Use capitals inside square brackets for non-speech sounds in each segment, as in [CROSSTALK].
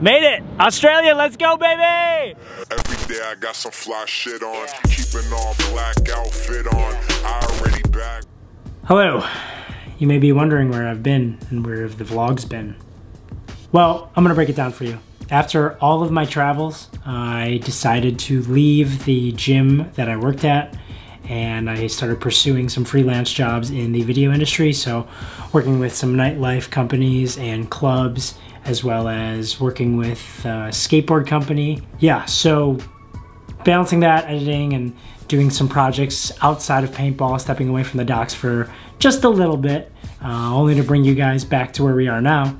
Made it! Australia, let's go, baby! Every day I got some fly shit on. Keeping all black outfit on. I already back. Hello. You may be wondering where I've been and where have the vlog's been. Well, I'm gonna break it down for you. After all of my travels, I decided to leave the gym that I worked at and I started pursuing some freelance jobs in the video industry. So, working with some nightlife companies and clubs, as well as working with a skateboard company. Yeah, so balancing that, editing, and doing some projects outside of paintball, stepping away from the docks for just a little bit, uh, only to bring you guys back to where we are now.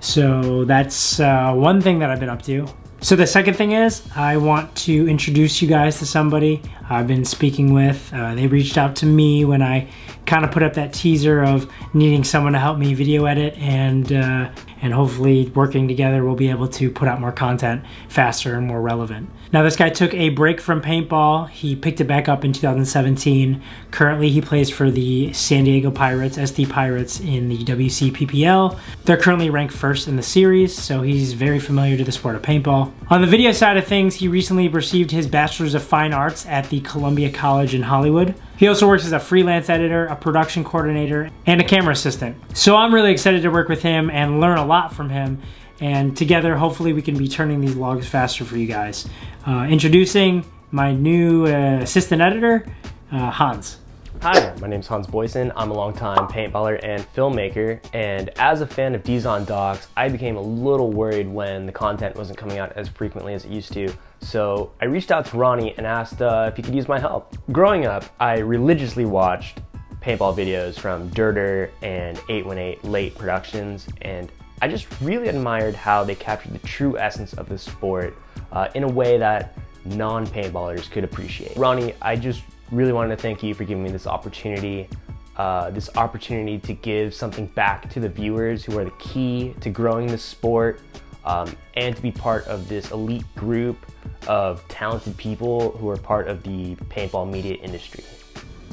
So that's uh, one thing that I've been up to. So the second thing is, I want to introduce you guys to somebody I've been speaking with. Uh, they reached out to me when I kind of put up that teaser of needing someone to help me video edit and uh, and hopefully working together we'll be able to put out more content faster and more relevant. Now this guy took a break from paintball. He picked it back up in 2017. Currently he plays for the San Diego Pirates, SD Pirates in the WCPPL. They're currently ranked first in the series, so he's very familiar to the sport of paintball. On the video side of things, he recently received his Bachelor's of Fine Arts at the Columbia College in Hollywood. He also works as a freelance editor, a production coordinator, and a camera assistant. So I'm really excited to work with him and learn a lot from him. And together, hopefully we can be turning these logs faster for you guys. Uh, introducing my new uh, assistant editor, uh, Hans. Hi, my name is Hans Boysen. I'm a longtime paintballer and filmmaker, and as a fan of Dizon Docs, I became a little worried when the content wasn't coming out as frequently as it used to. So I reached out to Ronnie and asked uh, if he could use my help. Growing up, I religiously watched paintball videos from Dirter and 818 Late Productions, and I just really admired how they captured the true essence of the sport uh, in a way that non-paintballers could appreciate. Ronnie, I just really wanted to thank you for giving me this opportunity, uh, this opportunity to give something back to the viewers who are the key to growing the sport um, and to be part of this elite group of talented people who are part of the paintball media industry.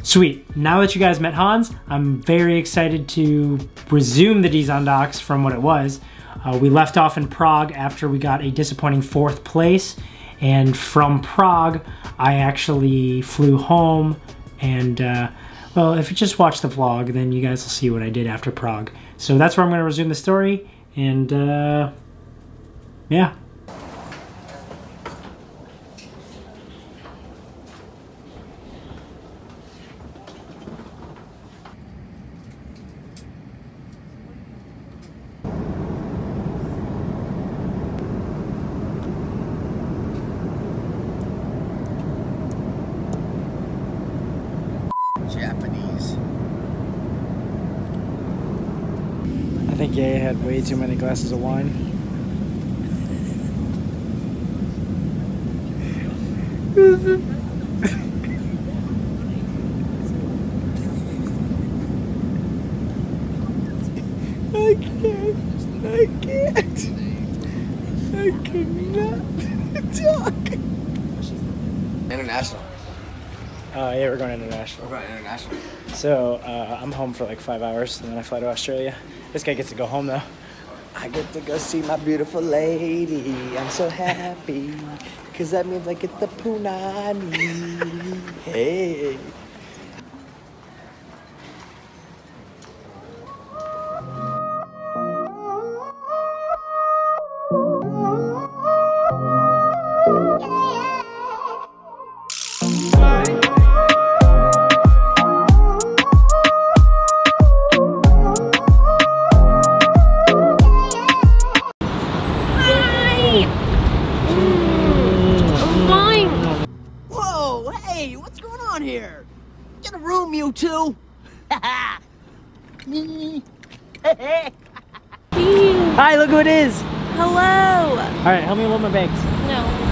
Sweet. Now that you guys met Hans, I'm very excited to resume the Dizon Docs from what it was. Uh, we left off in Prague after we got a disappointing fourth place, and from Prague, I actually flew home and uh, well, if you just watch the vlog, then you guys will see what I did after Prague. So that's where I'm going to resume the story, and uh, yeah. Ye had way too many glasses of wine. I can't. I can't. I cannot [LAUGHS] talk. International. Uh, yeah, we're going international. We're going international. So uh, I'm home for like five hours, and then I fly to Australia. This guy gets to go home though. I get to go see my beautiful lady. I'm so happy. Cause that means I get the punani. Hey. On here? Get a room, you two. [LAUGHS] [LAUGHS] Hi, look who it is. Hello. All right, help me load my bags. No.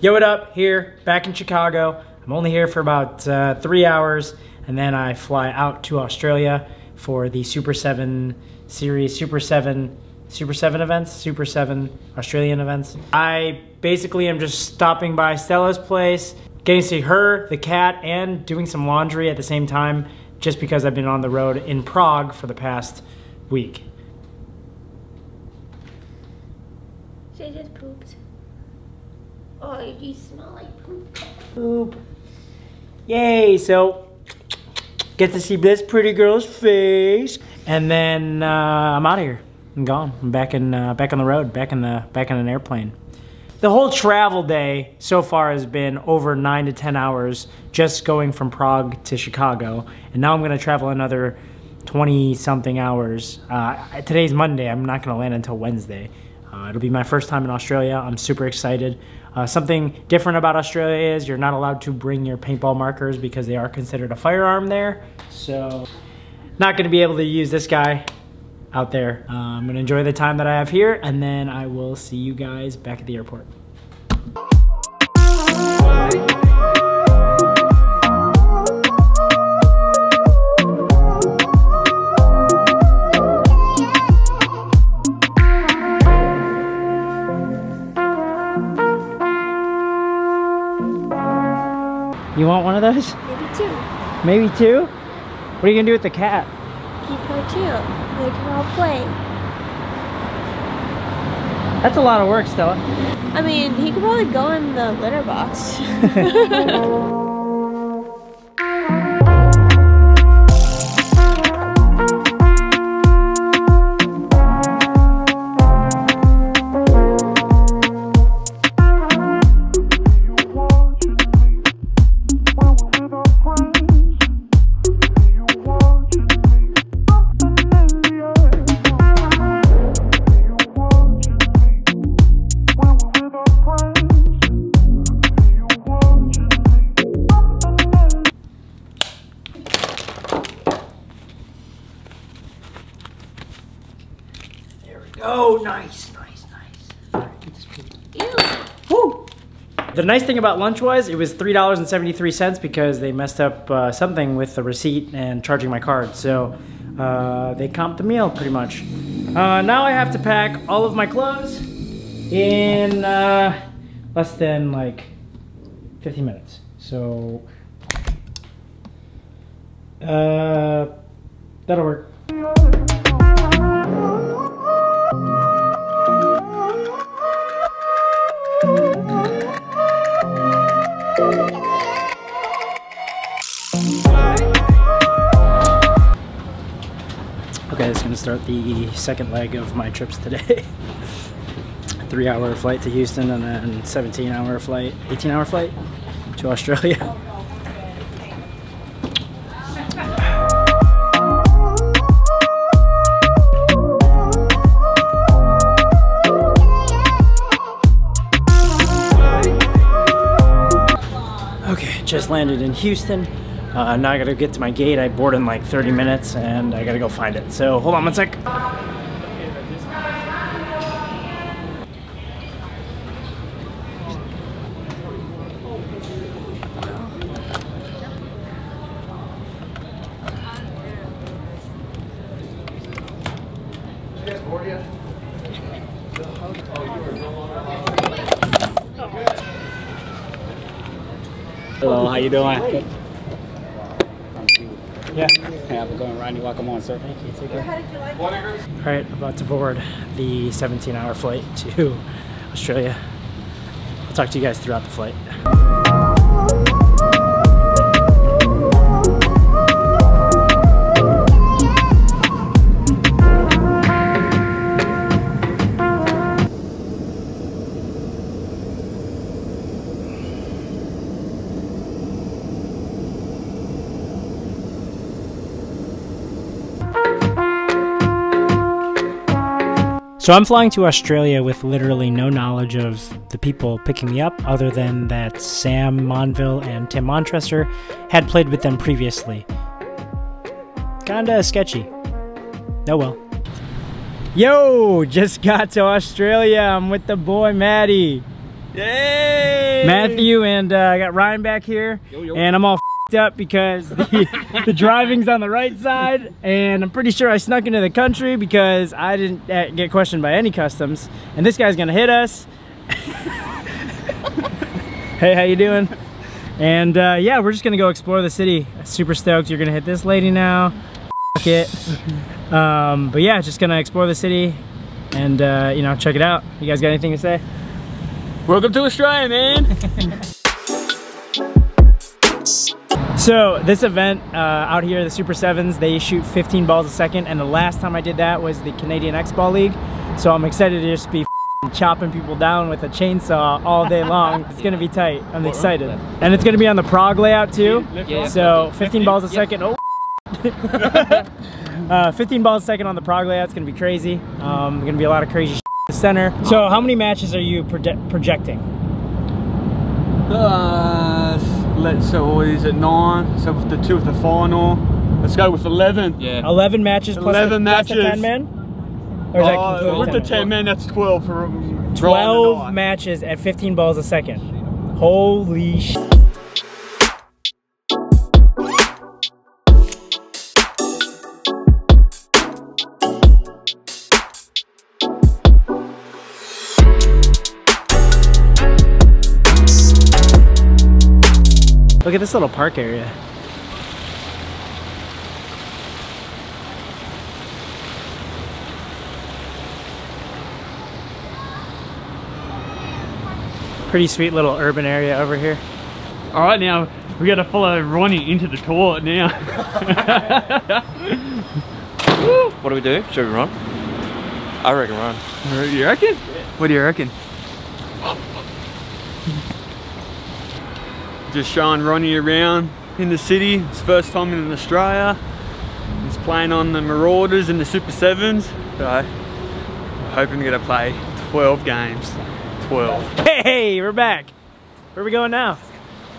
Yo, what up? Here, back in Chicago. I'm only here for about uh, three hours, and then I fly out to Australia for the Super 7 series, Super 7, Super 7 events, Super 7 Australian events. I basically am just stopping by Stella's place, getting to see her, the cat, and doing some laundry at the same time, just because I've been on the road in Prague for the past week. They just pooped. Oh, you smell like poop. Poop. Yay! So get to see this pretty girl's face, and then uh, I'm out of here. I'm gone. I'm back in uh, back on the road. Back in the back in an airplane. The whole travel day so far has been over nine to ten hours, just going from Prague to Chicago, and now I'm going to travel another 20 something hours. Uh, today's Monday. I'm not going to land until Wednesday. Uh, it'll be my first time in Australia. I'm super excited. Uh, something different about Australia is you're not allowed to bring your paintball markers because they are considered a firearm there. So, not going to be able to use this guy out there. Uh, I'm to enjoy the time that I have here, and then I will see you guys back at the airport. You want one of those? Maybe two. Maybe two? What are you gonna do with the cat? Keep her too. They can all play. That's a lot of work, Stella. I mean, he could probably go in the litter box. [LAUGHS] [LAUGHS] nice thing about lunch was it was three dollars and seventy three cents because they messed up uh, something with the receipt and charging my card. So uh, they comped the meal pretty much. Uh, now I have to pack all of my clothes in uh, less than like fifty minutes. So uh, that'll work. Start the second leg of my trips today. [LAUGHS] Three hour flight to Houston and then 17 hour flight, 18 hour flight to Australia. [LAUGHS] Okay, just landed in Houston. Uh, now I gotta get to my gate. I board in like 30 minutes and I gotta go find it. So hold on one sec. Hello, how you doing? Yeah. How's it going, Rodney? Welcome on, sir. Thank you. Take care. All right, about to board the 17 hour flight to [LAUGHS] Australia. I'll talk to you guys throughout the flight. So I'm flying to Australia with literally no knowledge of the people picking me up, other than that Sam Monville and Tim Montressor had played with them previously. Kinda sketchy. Oh well. Yo, just got to Australia. I'm with the boy Maddie. Yay! Matthew and uh, I got Ryan back here, yo. and I'm all fed up because the, [LAUGHS] the driving's on the right side, and I'm pretty sure I snuck into the country because I didn't uh, get questioned by any customs, and this guy's gonna hit us. [LAUGHS] hey, how you doing? And uh, yeah, we're just gonna go explore the city. Super stoked. You're gonna hit this lady now. F- it. Um, but yeah, just gonna explore the city, and uh, you know, check it out. You guys got anything to say? Welcome to Australia, man. [LAUGHS] So this event uh, out here, the Super Sevens, they shoot 15 balls a second, and the last time I did that was the Canadian X Ball League. So I'm excited to just be [LAUGHS] chopping people down with a chainsaw all day long. [LAUGHS] it's gonna be tight. I'm excited, and it's gonna be on the Prague layout too. So 15 balls a second. Oh. [LAUGHS] uh, 15 balls a second on the Prague layout. It's gonna be crazy. Um, gonna be a lot of crazy in the center. So how many matches are you proje- projecting? Uh, let's so what is it nine? So with the two with the final, let's go with eleven. Yeah. 11 matches plus 11 the, plus the matches. 10 men? Or is Uh, completely with the 10? ten men, that's twelve for um, 12 matches at 15 balls a second. Holy sh! Look at this little park area. Pretty sweet little urban area over here. All right, now we got to follow Ronnie into the toilet now. [LAUGHS] What do we do? Should we run? I reckon run. you reckon? What do you reckon? [LAUGHS] Just showing Ronnie around in the city. It's first time in Australia. He's playing on the Marauders and the Super Sevens. So, hoping to get to play 12 games. 12. Hey, we're back. Where are we going now?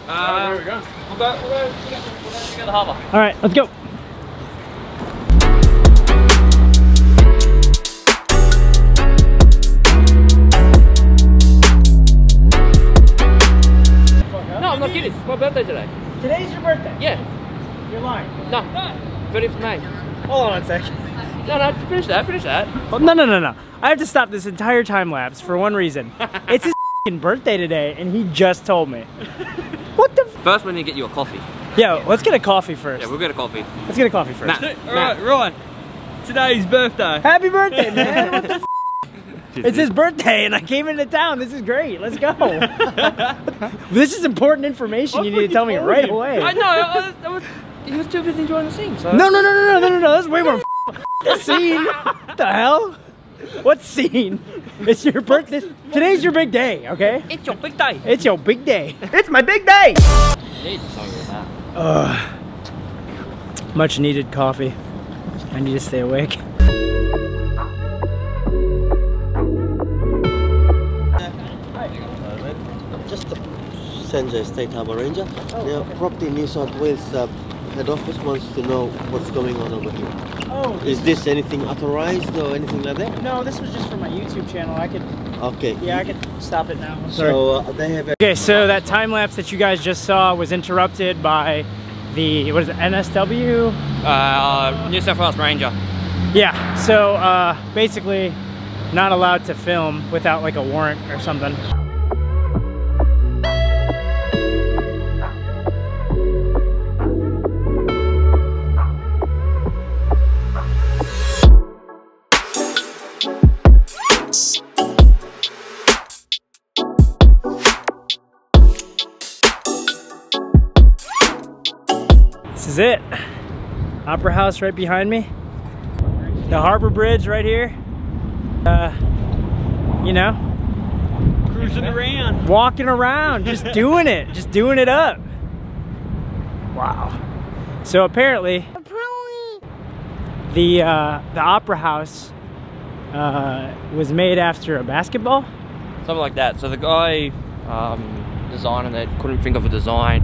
Uh, we'll go, we'll go, we'll go, we'll go to the harbour. All right, let's go. It's my birthday today. Today's your birthday. Yeah. You're lying. No. 30th May. Hold on a sec. No, no, finish that, finish that. Oh, no, no, no, no. I have to stop this entire time lapse for one reason. [LAUGHS] it's his birthday today, and he just told me. What the? F- First, we need to get you a coffee. Yo, let's get a coffee first. Yeah, we'll get a coffee. Let's get a coffee first. Matt, Alright, right. Today's birthday. Happy birthday, man! What the? [LAUGHS] F- it's his birthday, and I came into town. This is great. Let's go. [LAUGHS] this is important information. You need to tell me right away. I know, I, I was, he was too busy enjoying the scene, so. No, no, no, no, no, no, no, no. That's way more. [LAUGHS] the scene. What the hell? What scene? It's your birthday. Today's your big day, okay? It's your big day. It's your big day. It's my big day. Need something with that. Ugh. Much needed coffee. I need to stay awake. Sanjay State Harbour Ranger. Their property in New South Wales uh, head office wants to know what's going on over here. Oh, Is this anything authorized or anything like that? no, this was just for my YouTube channel. I could, Okay. yeah, I could stop it now. I'm sorry. So uh, they have Okay, so that time lapse that you guys just saw was interrupted by the, what is it, NSW? Uh, New South Wales Ranger. Yeah, so uh, basically not allowed to film without like a warrant or something. Opera House right behind me. The Harbor Bridge right here. Uh, you know, Cruising around. walking around, just [LAUGHS] doing it, just doing it up. Wow. So apparently, the uh, the Opera House uh, was made after a basketball. Something like that. So the guy um, designing it couldn't think of a design.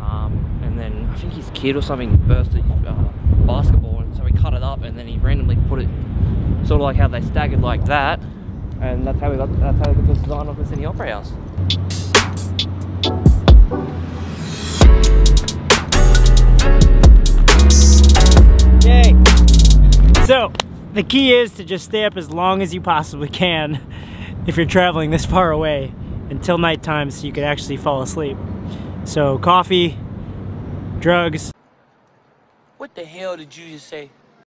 Um, and then I think his kid or something burst a uh, basketball and so he cut it up and then he randomly put it sort of like how they staggered like that. And that's how we got that's how we got the design of the Sydney Opera House. Yay! So, the key is to just stay up as long as you possibly can if you're traveling this far away until nighttime so you can actually fall asleep. So, coffee, drugs. What the hell did you just say? [LAUGHS]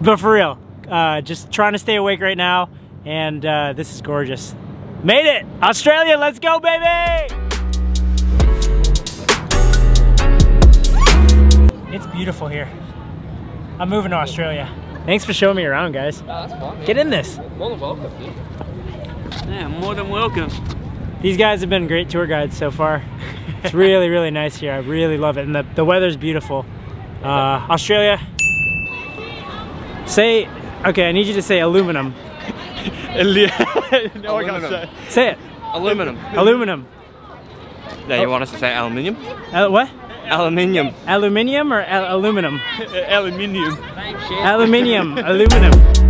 but for real, Uh, just trying to stay awake right now, and uh, this is gorgeous. Made it! Australia, let's go, baby! It's beautiful here. I'm moving to Australia. Thanks for showing me around, guys. that's fine. Get in this. More than welcome, dude. Yeah, more than welcome. These guys have been great tour guides so far. [LAUGHS] It's really, really nice here. I really love it. And the, the weather's beautiful. Uh, Australia. Say, okay, I need you to say aluminum. [LAUGHS] no, I can't Aluminum. say. Say it. Aluminum. Aluminum. Yeah, you want us to say aluminium? Uh, what? Aluminium. Aluminium or al- aluminum? [LAUGHS] Aluminium. Aluminium. aluminum. Come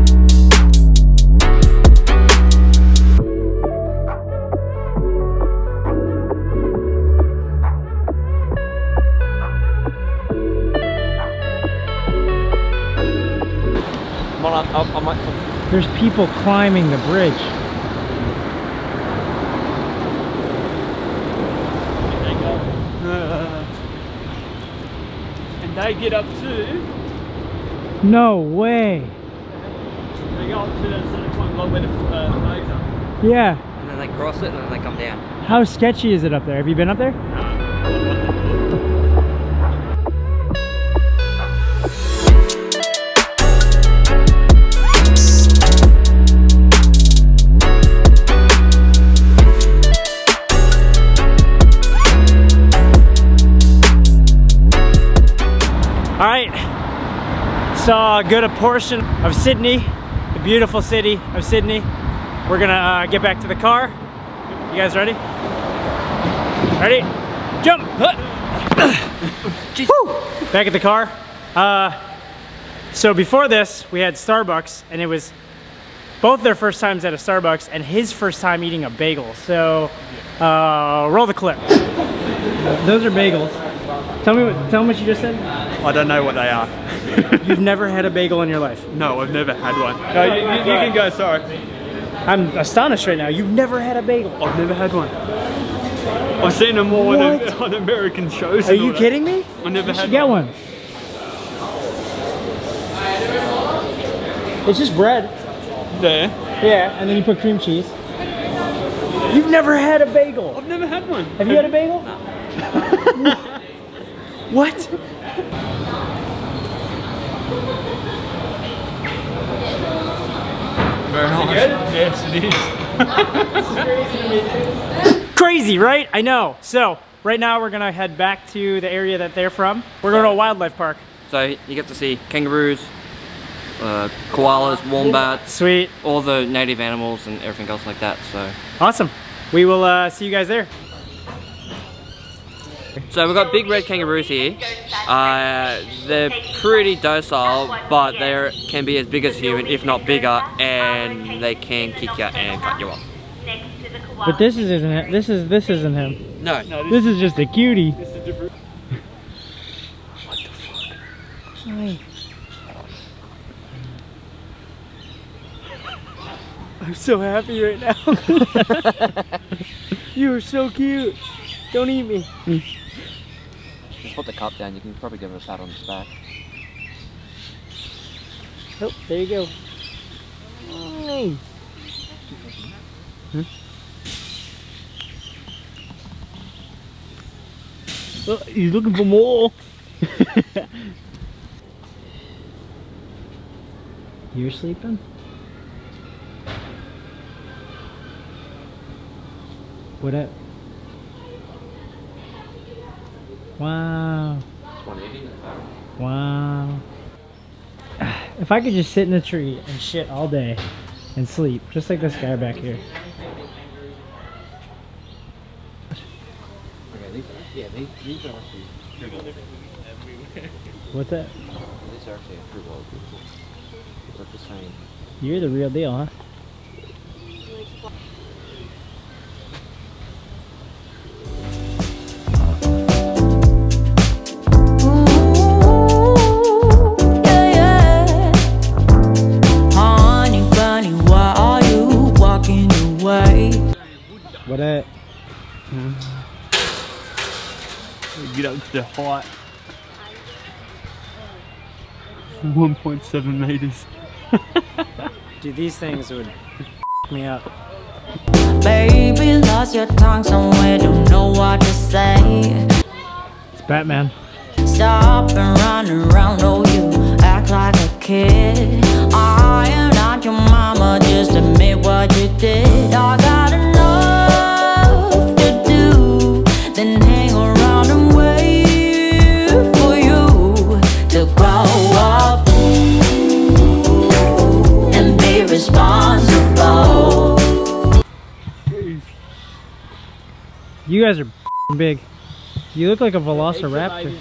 on, I, I, I might. There's people climbing the bridge. [LAUGHS] and they get up too. No way. They go up to the sort point below where the uh, flags are. Yeah. And then they cross it and then they come down. How sketchy is it up there? Have you been up there? All saw a good a portion of Sydney, the beautiful city of Sydney. We're gonna uh, get back to the car. You guys ready? Ready? Jump! [COUGHS] Woo! Back at the car. Uh, so before this, we had Starbucks, and it was both their first times at a Starbucks, and his first time eating a bagel. So, uh, roll the clip. Those are bagels. Tell me what. Tell me what you just said. I don't know what they are. [LAUGHS] You've never had a bagel in your life. No, I've never had one. No, you, you, you can go, sorry. I'm astonished right now. You've never had a bagel. I've never had one. I've seen them all on, [LAUGHS] on American shows. Are you that. kidding me? I never You had should get one. It's just bread. There. Yeah, and then you put cream cheese. You've never had a bagel. I've never had one. Have you had a bagel? [LAUGHS] what? Very nice. Yes, it is. [LAUGHS] Crazy, right? I know. So, right now we're gonna head back to the area that they're from. We're going to a wildlife park. So you get to see kangaroos, uh, koalas, wombats, Sweet. all the native animals and everything else like that. So, Awesome. We will uh, see you guys there. So we've got big red kangaroos here. Uh, they're pretty docile, but they can be as big as human, if not bigger, and they can kick you and cut you off. But this is isn't it. This is this isn't him. No, This is just a cutie. This is different. I'm so happy right now. [LAUGHS] [LAUGHS] you are so cute. Don't eat me. Just put the cup down, you can probably give it a pat on the back. Oh, there you go. Nice. Hmm? Oh, he's looking for more. [LAUGHS] You're sleeping? What up? Wow. Wow. [SIGHS] If I could just sit in a tree and shit all day and sleep, just like this guy back here. Yeah, these, these are actually, What's that? these are actually approval. The same. You're the real deal, huh? Get up to the height. 1.7 meters. [LAUGHS] Dude, these things would me up. Baby, lost your tongue somewhere, don't know what to say. It's Batman. Stop and run around, oh, you act like a kid. I am not your mama, just admit what you did. I got You guys are [LAUGHS] big. You look like a velociraptor.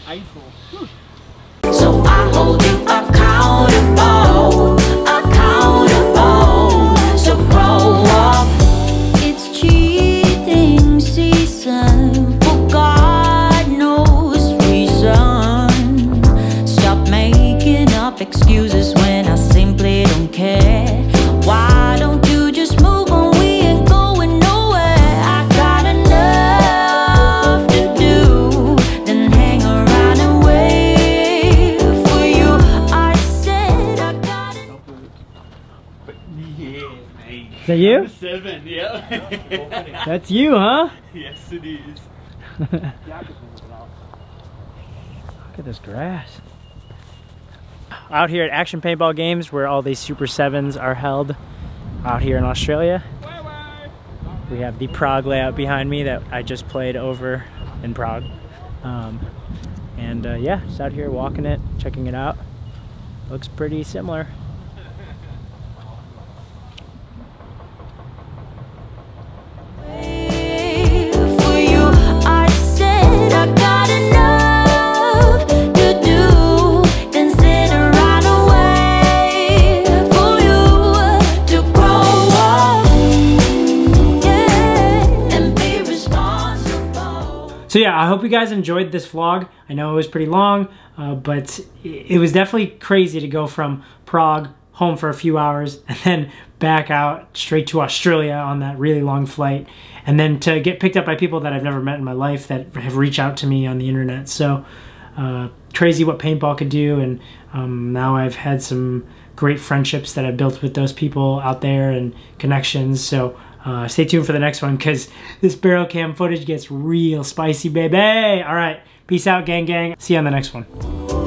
[LAUGHS] That's you, huh? yes, it is. [LAUGHS] Look at this grass. Out here at Action Paintball Games, where all these Super 7s are held, out here in Australia. We have the Prague layout behind me that I just played over in Prague. Um, and uh, yeah, just out here walking it, checking it out. Looks pretty similar. I hope you guys enjoyed this vlog. I know it was pretty long, uh, but it was definitely crazy to go from Prague home for a few hours [LAUGHS] and then back out straight to Australia on that really long flight and then to get picked up by people that I've never met in my life that have reached out to me on the internet. So uh, crazy what paintball could do and um, now I've had some great friendships that I've built with those people out there and connections. So uh, stay tuned for the next one because this barrel cam footage gets real spicy, baby. All right, peace out, gang, gang. See you on the next one.